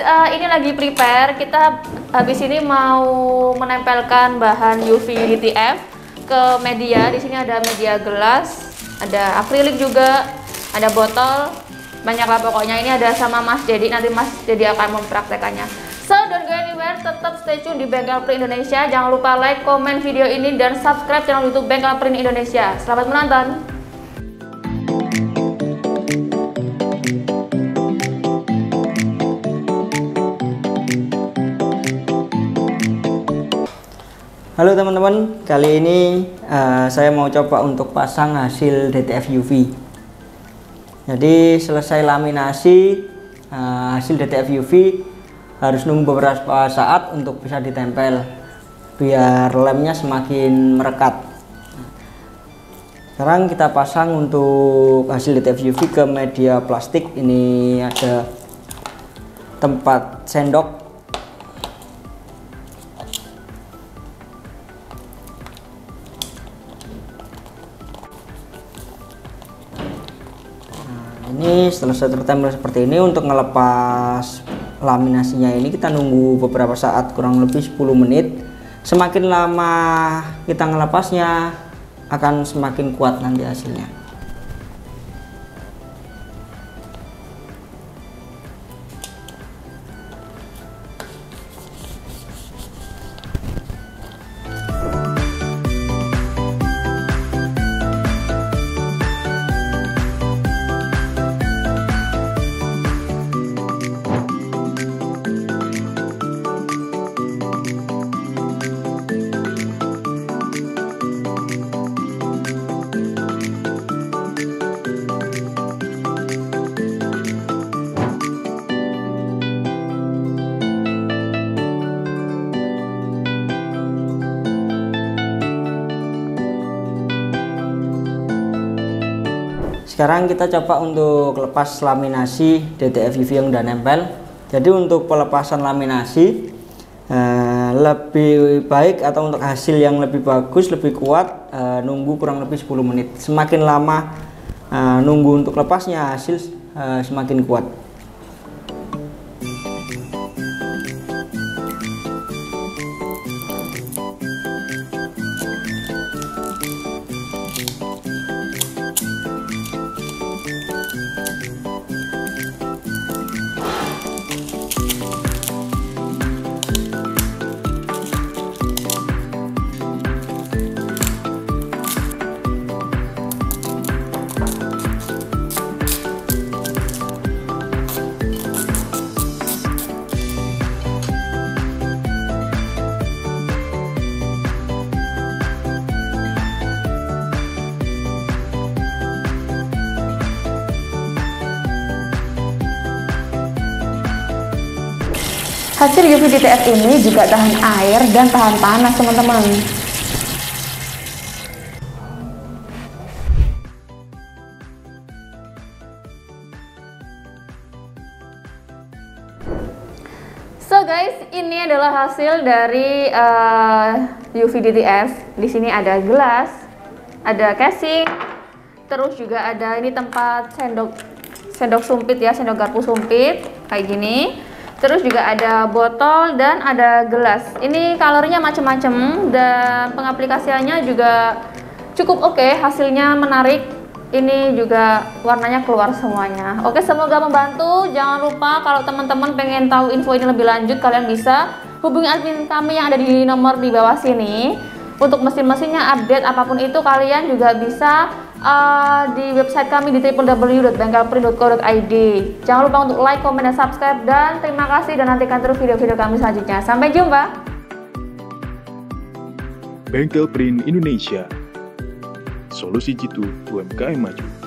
uh, ini lagi prepare. Kita habis ini mau menempelkan bahan UV DTF ke media. Di sini ada media gelas, ada akrilik juga, ada botol. Banyak lah pokoknya. Ini ada sama Mas Dedi. Nanti Mas Dedi akan mempraktekannya. So, don't go anywhere. Tetap stay tune di Bengkel Print Indonesia. Jangan lupa like, komen video ini, dan subscribe channel YouTube Bengkel Print Indonesia. Selamat menonton! Halo teman-teman, kali ini uh, saya mau coba untuk pasang hasil DTF UV. Jadi selesai laminasi uh, hasil DTF UV harus nunggu beberapa saat untuk bisa ditempel biar lemnya semakin merekat. Sekarang kita pasang untuk hasil DTF UV ke media plastik. Ini ada tempat sendok ini setelah tertempel seperti ini untuk ngelepas laminasinya ini kita nunggu beberapa saat kurang lebih 10 menit. Semakin lama kita ngelepasnya akan semakin kuat nanti hasilnya sekarang kita coba untuk lepas laminasi DTF UV yang udah nempel. Jadi untuk pelepasan laminasi eh, lebih baik atau untuk hasil yang lebih bagus lebih kuat eh, nunggu kurang lebih 10 menit. Semakin lama eh, nunggu untuk lepasnya hasil semakin kuat Hasil UV DTF ini juga tahan air dan tahan panas teman-teman. So guys, ini adalah hasil dari uh, UV DTF. Di sini ada gelas, ada casing, terus juga ada ini tempat sendok sendok sumpit ya, sendok garpu sumpit kayak gini. Terus juga ada botol dan ada gelas. Ini kalorinya macam-macam dan pengaplikasiannya juga cukup oke, okay, hasilnya menarik. Ini juga warnanya keluar semuanya. Oke, semoga membantu. Jangan lupa kalau teman-teman pengen tahu info ini lebih lanjut, kalian bisa hubungi admin kami yang ada di nomor di bawah sini. Untuk mesin-mesinnya update apa pun itu kalian juga bisa uh, di website kami di www.bengkelprint.co.id. Jangan lupa untuk like, komen, dan subscribe. Dan terima kasih dan nantikan terus video-video kami selanjutnya. Sampai jumpa. Bengkel Print Indonesia. Solusi jitu UMKM maju.